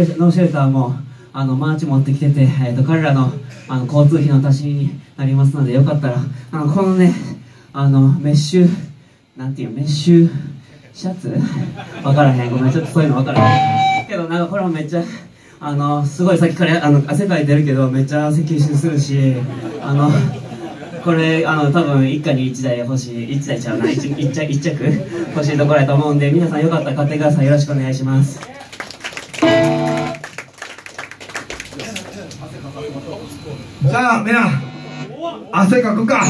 ノーシェルターもあのマーチ持ってきてて、えー、と彼らのあの交通費の足しになりますのでよかったらあのこのねあのメッシュなんていうメッシュシャツ？分からへん。ごめんちょっとそういうの分からへんけどなんかこれもめっちゃあのすごいさっきからあの汗かいてるけどめっちゃ汗吸収するしあのこれあの多分一家に1台欲しい1台ちゃうな 1, 1, 着1着欲しいところやと思うんで皆さんよかったら買ってください。よろしくお願いします。じゃあみんな汗かくか。